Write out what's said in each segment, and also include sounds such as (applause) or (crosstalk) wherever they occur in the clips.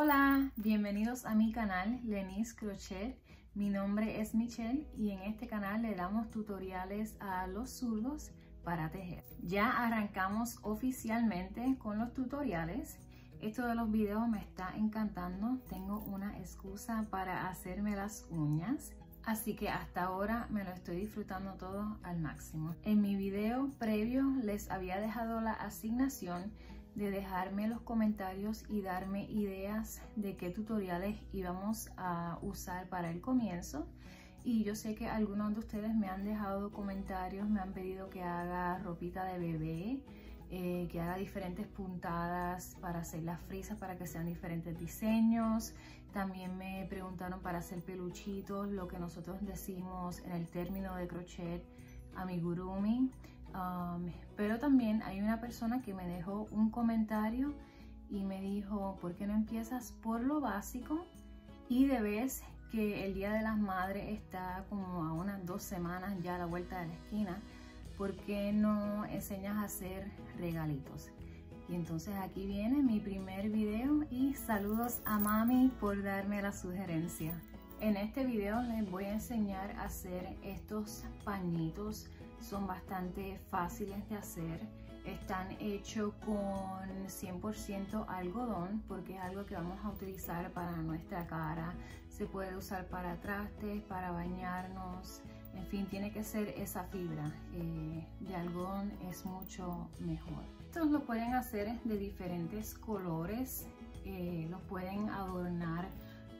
Hola, bienvenidos a mi canal Lenis Crochet. Mi nombre es Michelle y en este canal le damos tutoriales a los zurdos para tejer. Ya arrancamos oficialmente con los tutoriales. Esto de los videos me está encantando. Tengo una excusa para hacerme las uñas. Así que hasta ahora me lo estoy disfrutando todo al máximo. En mi video previo les había dejado la asignación de dejarme los comentarios y darme ideas de qué tutoriales íbamos a usar para el comienzo. Y yo sé que algunos de ustedes me han dejado comentarios, me han pedido que haga ropita de bebé, eh, que haga diferentes puntadas para hacer las frisas para que sean diferentes diseños. También me preguntaron para hacer peluchitos, lo que nosotros decimos en el término de crochet amigurumi. Um, pero también hay una persona que me dejó un comentario y me dijo, ¿por qué no empiezas por lo básico? Y de vez que el Día de las Madres está como a unas dos semanas ya a la vuelta de la esquina, ¿por qué no enseñas a hacer regalitos? Y entonces aquí viene mi primer video y saludos a mami por darme la sugerencia. En este video les voy a enseñar a hacer estos pañitos. Son bastante fáciles de hacer. Están hechos con 100% algodón porque es algo que vamos a utilizar para nuestra cara. Se puede usar para trastes, para bañarnos. En fin, tiene que ser esa fibra eh, de algodón es mucho mejor. Estos lo pueden hacer de diferentes colores. Eh, los pueden adornar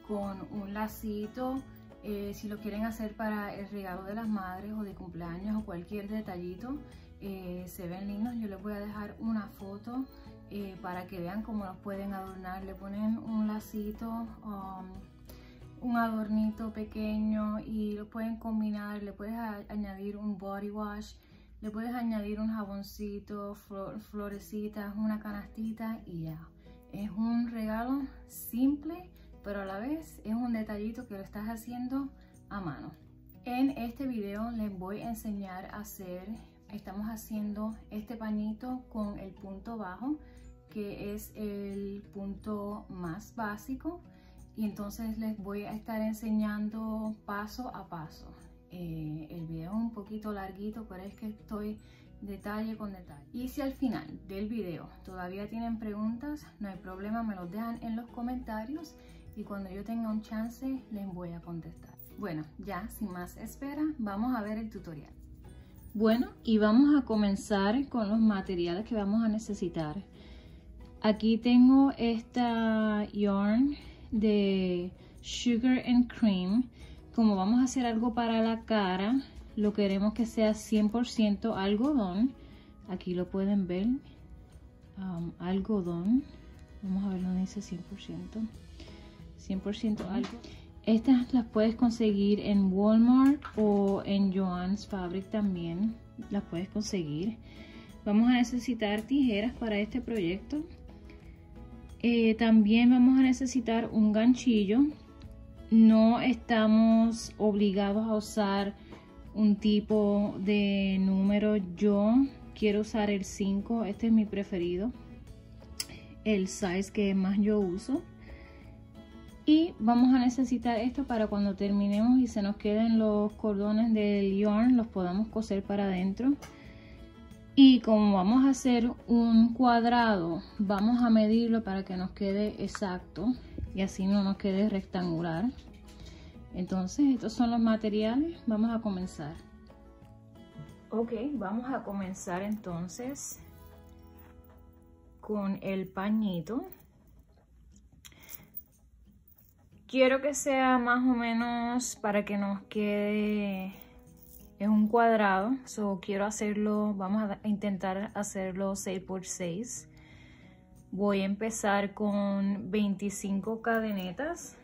con un lacito. Eh, si lo quieren hacer para el regalo de las madres o de cumpleaños o cualquier detallito, eh, se ven lindos. Yo les voy a dejar una foto eh, para que vean cómo los pueden adornar. Le ponen un lacito, um, un adornito pequeño y lo pueden combinar. Le puedes añadir un body wash, le puedes añadir un jaboncito, florecitas, una canastita y ya. Es un regalo simple pero a la vez es un detallito que lo estás haciendo a mano. En este video les voy a enseñar a hacer, estamos haciendo este pañito con el punto bajo, que es el punto más básico. Y entonces les voy a estar enseñando paso a paso. Eh, el video es un poquito larguito, pero es que estoy detalle con detalle. Y si al final del video todavía tienen preguntas, no hay problema, me los dejan en los comentarios y cuando yo tenga un chance les voy a contestar. Bueno, ya sin más espera, vamos a ver el tutorial. Bueno, y vamos a comenzar con los materiales que vamos a necesitar. Aquí tengo esta yarn de Sugar and Cream. Como vamos a hacer algo para la cara, lo queremos que sea 100% algodón. Aquí lo pueden ver. Um, algodón. Vamos a ver dónde dice 100%. 100% algo. Estas las puedes conseguir en Walmart o en Joann's Fabric también. Las puedes conseguir. Vamos a necesitar tijeras para este proyecto. Eh, también vamos a necesitar un ganchillo. No estamos obligados a usar un tipo de número. Yo quiero usar el 5. Este es mi preferido. El size que más yo uso y vamos a necesitar esto para cuando terminemos y se nos queden los cordones del yarn los podamos coser para adentro. Y como vamos a hacer un cuadrado vamos a medirlo para que nos quede exacto y así no nos quede rectangular. Entonces estos son los materiales. Vamos a comenzar. Ok vamos a comenzar entonces con el pañito Quiero que sea más o menos para que nos quede en un cuadrado. So, quiero hacerlo, vamos a intentar hacerlo 6 por 6 Voy a empezar con 25 cadenetas.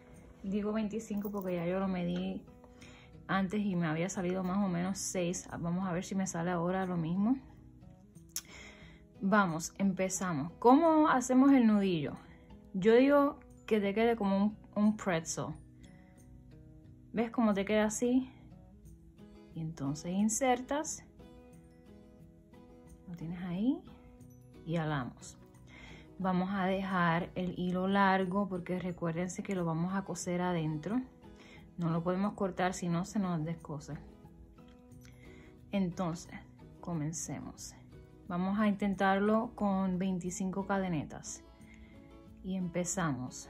Digo 25 porque ya yo lo medí antes y me había salido más o menos 6. Vamos a ver si me sale ahora lo mismo. Vamos, empezamos. ¿Cómo hacemos el nudillo? Yo digo que te quede como un un pretzel. ¿Ves cómo te queda así? Y entonces insertas. Lo tienes ahí y alamos. Vamos a dejar el hilo largo porque recuérdense que lo vamos a coser adentro. No lo podemos cortar si no se nos descose. Entonces, comencemos. Vamos a intentarlo con 25 cadenetas. Y empezamos.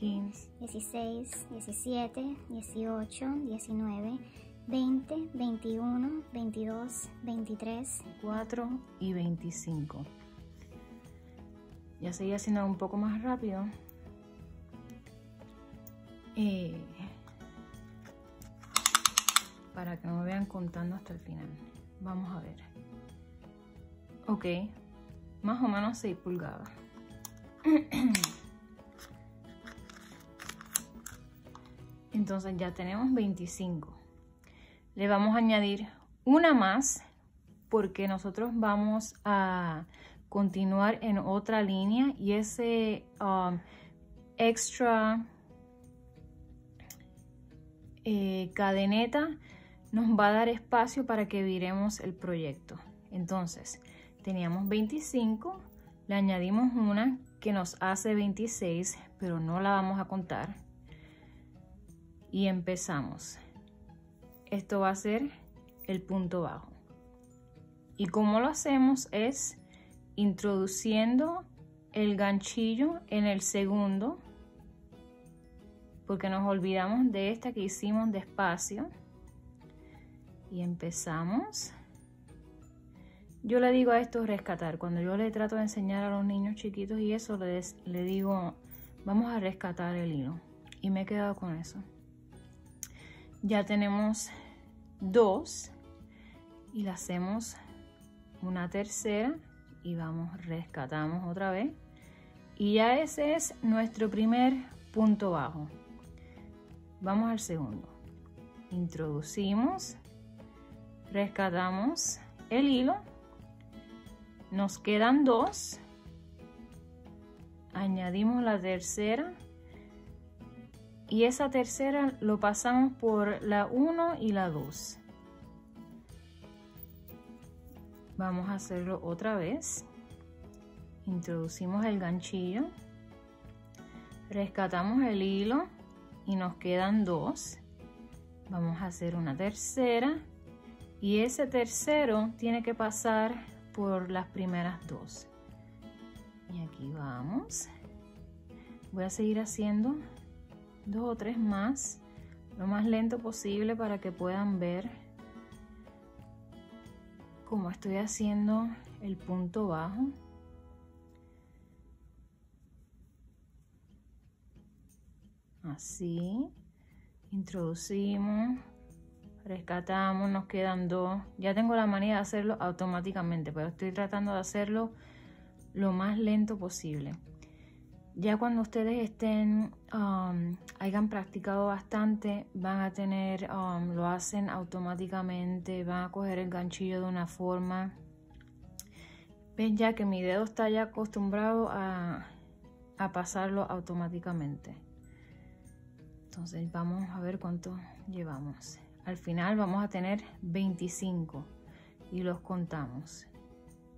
15, 16, 17, 18, 19, 20, 21, 22, 23, 4 y 25. Ya seguía haciendo un poco más rápido. Eh, para que no me vean contando hasta el final. Vamos a ver. Ok, más o menos 6 pulgadas. (clears throat) Entonces ya tenemos 25. Le vamos a añadir una más porque nosotros vamos a continuar en otra línea y ese um, extra eh, cadeneta nos va a dar espacio para que viremos el proyecto. Entonces, teníamos 25, le añadimos una que nos hace 26, pero no la vamos a contar. Y empezamos. Esto va a ser el punto bajo. Y como lo hacemos es introduciendo el ganchillo en el segundo, porque nos olvidamos de esta que hicimos despacio y empezamos. Yo le digo a esto rescatar. Cuando yo le trato de enseñar a los niños chiquitos y eso, le digo, vamos a rescatar el hilo. Y me he quedado con eso. Ya tenemos dos y le hacemos una tercera y vamos, rescatamos otra vez. Y ya ese es nuestro primer punto bajo. Vamos al segundo. Introducimos rescatamos el hilo nos quedan dos añadimos la tercera y esa tercera lo pasamos por la 1 y la 2 vamos a hacerlo otra vez. Introducimos el ganchillo. Rescatamos el hilo y nos quedan dos. Vamos a hacer una tercera y ese tercero tiene que pasar por las primeras dos. Y aquí vamos. Voy a seguir haciendo dos o tres más lo más lento posible para que puedan ver cómo estoy haciendo el punto bajo así introducimos rescatamos, nos quedan dos. Ya tengo la manía de hacerlo automáticamente, pero estoy tratando de hacerlo lo más lento posible. Ya cuando ustedes estén, um, hayan practicado bastante, van a tener, um, lo hacen automáticamente, van a coger el ganchillo de una forma. Ven ya que mi dedo está ya acostumbrado a, a pasarlo automáticamente. Entonces vamos a ver cuánto llevamos. Al final vamos a tener 25 y los contamos.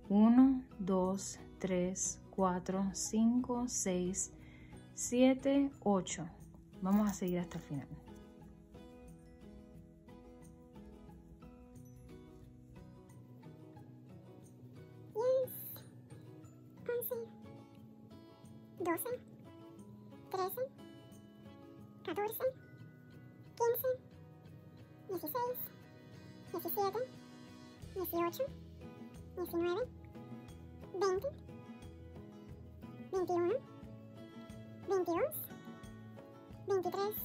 1, 2, 3, 4, 5, 6, 7, 8. Vamos a seguir hasta el final. Catorce, quince, 21, 22, 23,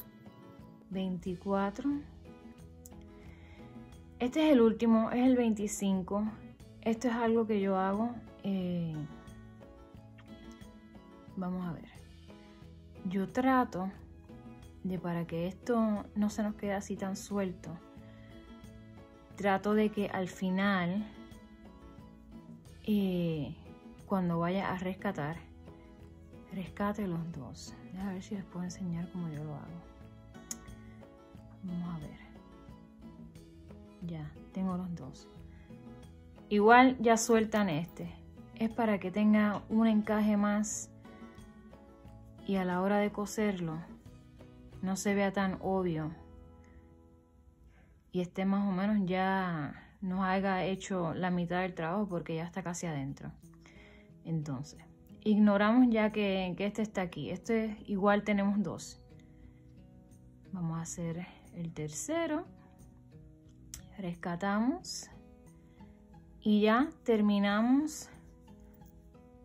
24. Este es el último, es el 25. Esto es algo que yo hago. Eh, vamos a ver. Yo trato de para que esto no se nos quede así tan suelto, trato de que al final, eh, cuando vaya a rescatar, rescate los dos. A ver si les puedo enseñar cómo yo lo hago. Vamos a ver. Ya, tengo los dos. Igual ya sueltan este. Es para que tenga un encaje más y a la hora de coserlo no se vea tan obvio y esté más o menos ya nos haya hecho la mitad del trabajo porque ya está casi adentro. Entonces, ignoramos ya que, este está aquí. Este igual tenemos dos. Vamos a hacer el tercero. Rescatamos. Y ya terminamos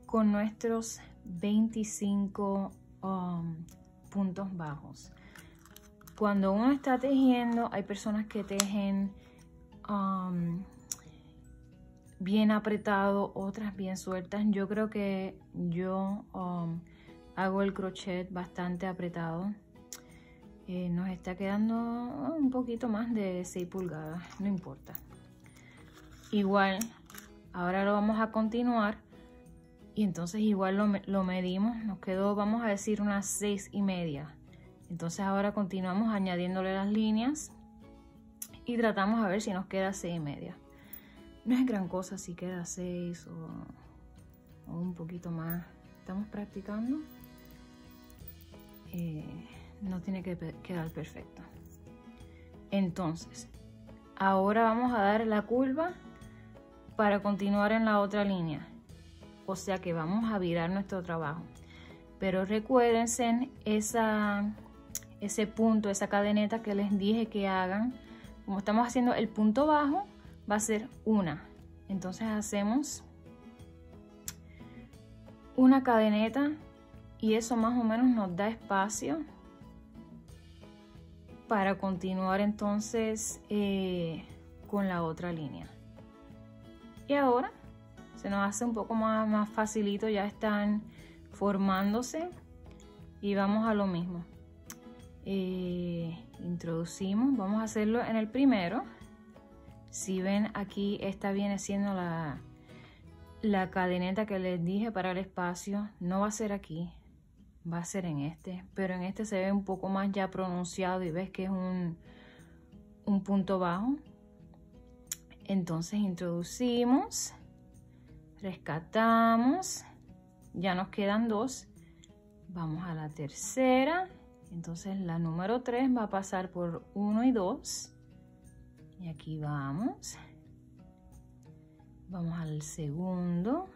con nuestros 25 um, puntos bajos. Cuando uno está tejiendo, hay personas que tejen um, bien apretado, otras bien sueltas. Yo creo que yo um, hago el crochet bastante apretado. Eh, nos está quedando un poquito más de 6 pulgadas, no importa. Igual, ahora lo vamos a continuar y entonces igual lo, lo medimos, nos quedó, vamos a decir, unas 6 y media. Entonces ahora continuamos añadiéndole las líneas y tratamos a ver si nos queda 6 y media. No es gran cosa si queda 6 o, un poquito más. Estamos practicando. Eh, no tiene que quedar perfecto. Entonces, ahora vamos a dar la curva para continuar en la otra línea. O sea que vamos a virar nuestro trabajo. Pero recuérdense esa ese punto, esa cadeneta que les dije que hagan. Como estamos haciendo el punto bajo, va a ser una. Entonces hacemos una cadeneta y eso más o menos nos da espacio para continuar entonces eh, con la otra línea. Y ahora se nos hace un poco más, más facilito, ya están formándose y vamos a lo mismo. Eh, introducimos, vamos a hacerlo en el primero. Si ven aquí, esta viene siendo la, la cadeneta que les dije para el espacio. No va a ser aquí, va a ser en este. Pero en este se ve un poco más ya pronunciado y ves que es un, un punto bajo. Entonces introducimos, rescatamos, ya nos quedan dos. Vamos a la tercera entonces la número 3 va a pasar por 1 y 2. Y aquí vamos. Vamos al segundo.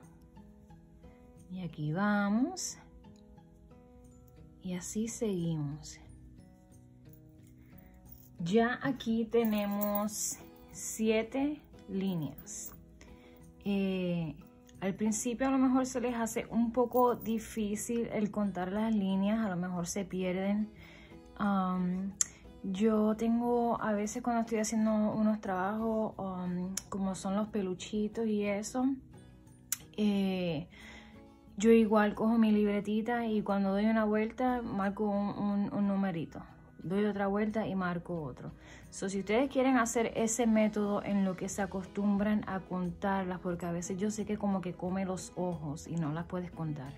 Y aquí vamos. Y así seguimos. Ya aquí tenemos 7 líneas. Eh, al principio a lo mejor se les hace un poco difícil el contar las líneas, a lo mejor se pierden. Yo tengo a veces cuando estoy haciendo unos trabajos como son los peluchitos y eso, eh, yo igual cojo mi libretita y cuando doy una vuelta marco un numerito doy otra vuelta y marco otro. So, si ustedes quieren hacer ese método en lo que se acostumbran a contarlas, porque a veces yo sé que como que come los ojos y no las puedes contar.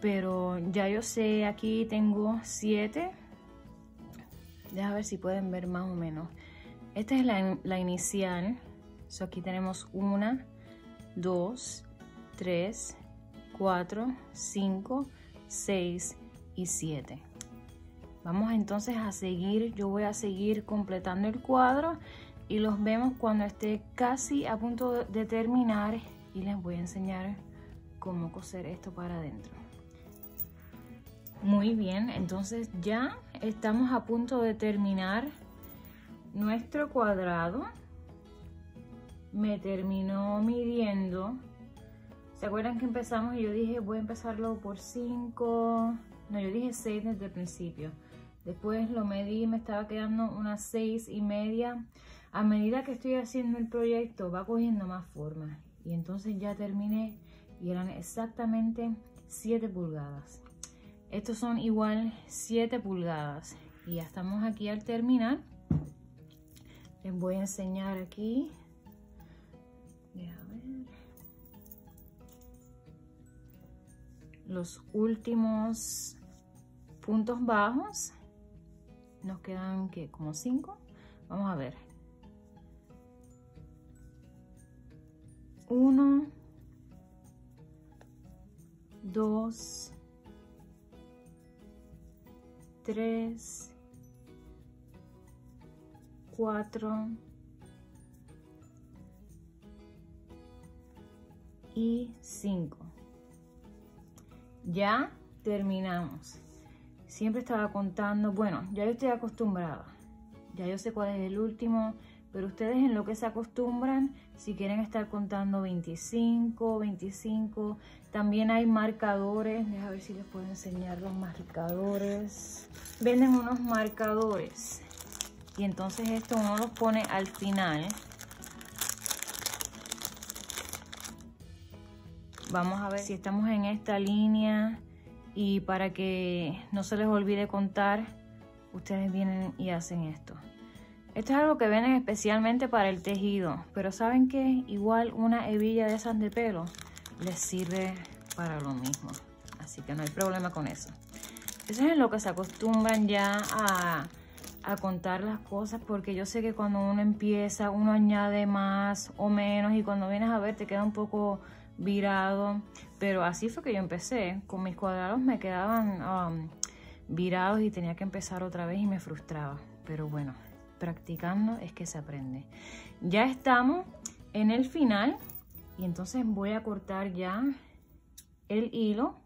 Pero ya yo sé, aquí tengo siete. Déjame ver si pueden ver más o menos. Esta es la, la inicial. So, aquí tenemos una, dos, tres, cuatro, cinco, seis y siete. Vamos entonces a seguir, yo voy a seguir completando el cuadro y los vemos cuando esté casi a punto de terminar y les voy a enseñar cómo coser esto para adentro. Muy bien, entonces ya estamos a punto de terminar nuestro cuadrado. Me terminó midiendo. ¿Se acuerdan que empezamos y yo dije voy a empezarlo por 5? No, yo dije 6 desde el principio. Después lo medí, me estaba quedando unas seis y media. A medida que estoy haciendo el proyecto va cogiendo más forma. Y entonces ya terminé y eran exactamente 7 pulgadas. Estos son igual 7 pulgadas. Y ya estamos aquí al terminar. Les voy a enseñar aquí. Los últimos puntos bajos. Nos quedan que como 5. Vamos a ver. 1 2 3 4 y 5. Ya terminamos. Siempre estaba contando, bueno, ya yo estoy acostumbrada. Ya yo sé cuál es el último, pero ustedes en lo que se acostumbran, si quieren estar contando 25, 25, también hay marcadores. Deja ver si les puedo enseñar los marcadores. Venden unos marcadores y entonces esto uno los pone al final vamos a ver si estamos en esta línea y para que no se les olvide contar ustedes vienen y hacen esto esto es algo que venden especialmente para el tejido pero saben que igual una hebilla de esas de pelo les sirve para lo mismo así que no hay problema con eso. Eso es en lo que se acostumbran ya a a contar las cosas porque yo sé que cuando uno empieza uno añade más o menos y cuando vienes a ver te queda un poco virado pero así fue que yo empecé. Con mis cuadrados me quedaban um, virados y tenía que empezar otra vez y me frustraba pero bueno practicando es que se aprende ya estamos en el final y entonces voy a cortar ya el hilo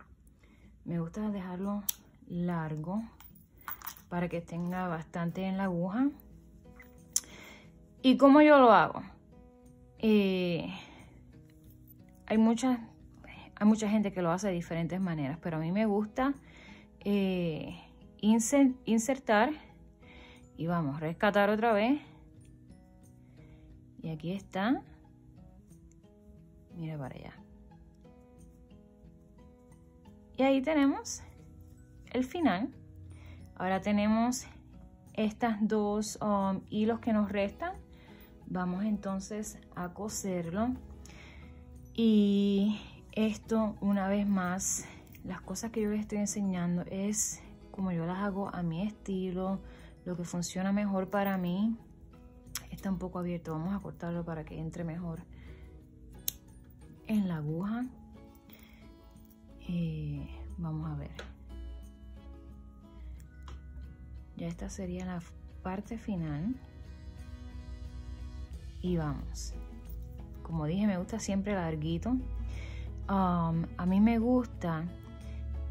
me gusta dejarlo largo para que tenga bastante en la aguja. ¿Y cómo yo lo hago? Eh, hay, mucha, hay mucha gente que lo hace de diferentes maneras, pero a mí me gusta eh, insertar y vamos, rescatar otra vez. Y aquí está. Mira para allá. Y ahí tenemos el final. Ahora tenemos estas dos um, hilos que nos restan. Vamos entonces a coserlo. Y esto una vez más, las cosas que yo les estoy enseñando es como yo las hago a mi estilo, lo que funciona mejor para mí. Está un poco abierto, vamos a cortarlo para que entre mejor en la aguja. Eh, vamos a ver. Ya esta sería la parte final. Y vamos. Como dije, me gusta siempre larguito. Um, a mí me gusta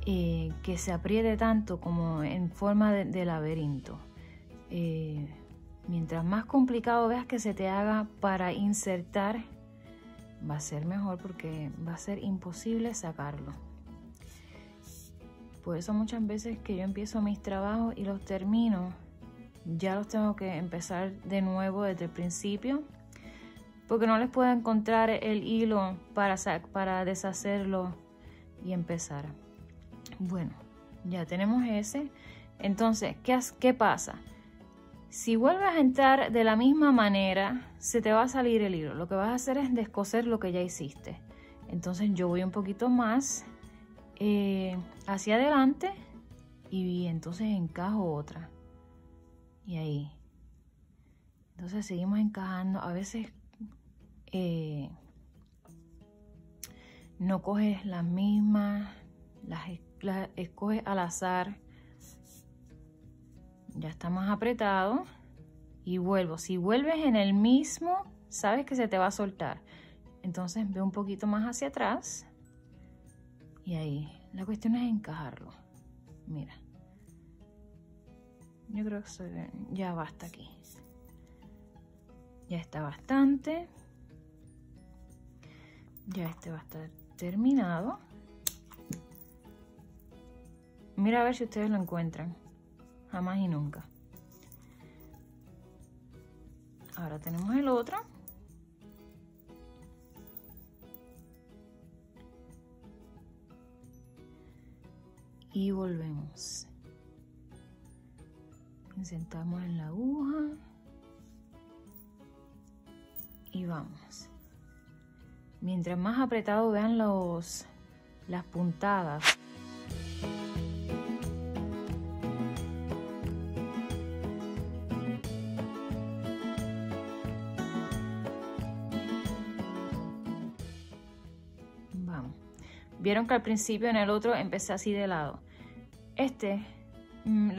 eh, que se apriete tanto como en forma de, laberinto. Eh, mientras más complicado veas que se te haga para insertar, va a ser mejor porque va a ser imposible sacarlo. Por eso muchas veces que yo empiezo mis trabajos y los termino, ya los tengo que empezar de nuevo desde el principio. Porque no les puedo encontrar el hilo para, para deshacerlo y empezar. Bueno, ya tenemos ese. Entonces, ¿qué, ¿qué pasa? Si vuelves a entrar de la misma manera, se te va a salir el hilo. Lo que vas a hacer es descoser lo que ya hiciste. Entonces yo voy un poquito más eh, hacia adelante y entonces encajo otra. Y ahí. Entonces seguimos encajando. A veces eh, no coges las mismas, las, las escoges al azar. Ya está más apretado. Y vuelvo. Si vuelves en el mismo, sabes que se te va a soltar. Entonces ve un poquito más hacia atrás y ahí, la cuestión es encajarlo. Mira. Yo creo que ya basta aquí. Ya está bastante. Ya este va a estar terminado. Mira a ver si ustedes lo encuentran. Jamás y nunca. Ahora tenemos el otro. y volvemos. Sentamos en la aguja y vamos. Mientras más apretado vean los, las puntadas, Vieron que al principio en el otro empecé así de lado. Este mm,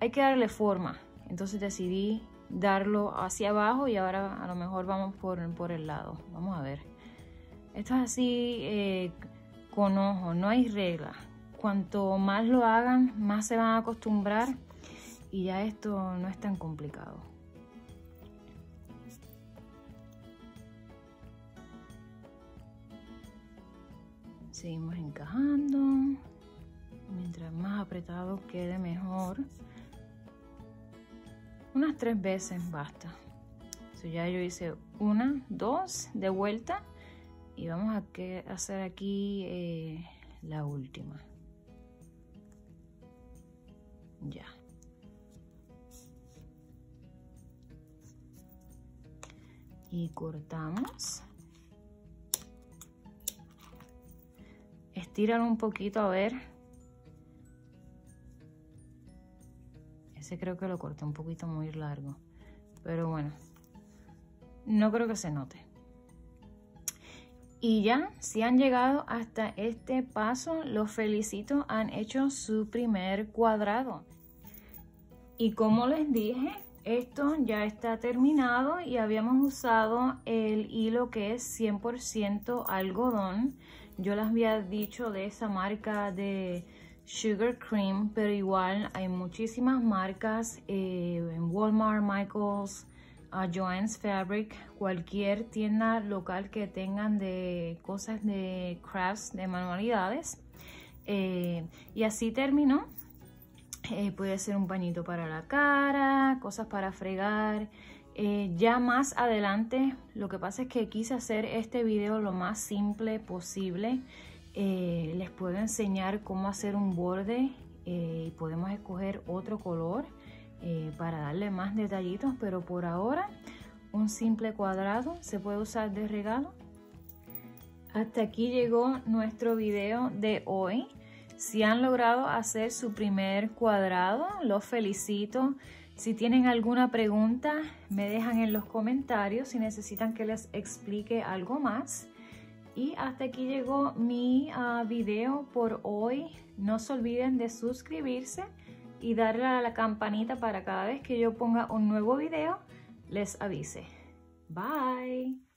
hay que darle forma. Entonces decidí darlo hacia abajo y ahora a lo mejor vamos por, por el lado. Vamos a ver. Esto es así eh, con ojo, no hay regla. Cuanto más lo hagan, más se van a acostumbrar y ya esto no es tan complicado. Seguimos encajando. Mientras más apretado quede mejor. Unas tres veces basta. ya yo hice una, dos de vuelta y vamos a hacer aquí eh, la última. Ya. Y cortamos. Estíralo un poquito a ver creo que lo corté un poquito muy largo. Pero bueno, no creo que se note. Y ya, si han llegado hasta este paso, los felicito, han hecho su primer cuadrado. Y como les dije, esto ya está terminado y habíamos usado el hilo que es 100% algodón. Yo les había dicho de esa marca de Sugar Cream, pero igual hay muchísimas marcas eh, en Walmart, Michaels, uh, Joann's Fabric, cualquier tienda local que tengan de cosas de crafts, de manualidades. Eh, y así terminó. Eh, puede ser un pañito para la cara, cosas para fregar. Ya más adelante, lo que pasa es que quise hacer este video lo más simple posible. Eh, les puedo enseñar cómo hacer un borde eh, y podemos escoger otro color eh, para darle más detallitos, pero por ahora un simple cuadrado se puede usar de regalo. Hasta aquí llegó nuestro video de hoy. Si han logrado hacer su primer cuadrado, los felicito. Si tienen alguna pregunta, me dejan en los comentarios si necesitan que les explique algo más. Y hasta aquí llegó mi uh, video por hoy. No se olviden de suscribirse y darle a la campanita para cada vez que yo ponga un nuevo video les avise. Bye.